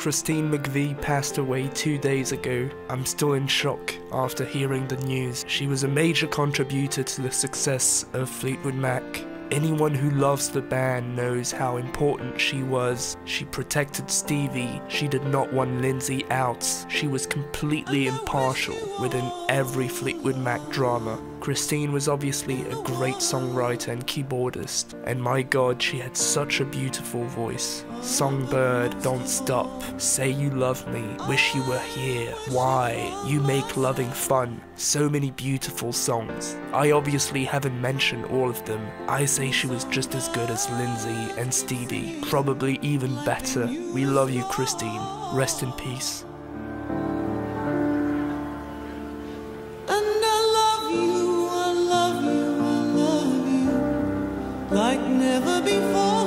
Christine McVie passed away two days ago. I'm still in shock after hearing the news. She was a major contributor to the success of Fleetwood Mac. Anyone who loves the band knows how important she was. She protected Stevie. She did not want Lindsey out. She was completely impartial within every Fleetwood Mac drama. Christine was obviously a great songwriter and keyboardist, and my god, she had such a beautiful voice. Songbird, Don't Stop, Say You Love Me, Wish You Were Here, Why, You Make Loving Fun, so many beautiful songs. I obviously haven't mentioned all of them. I say she was just as good as Lindsey and Stevie, probably even better. We love you, Christine. Rest in peace. like never before.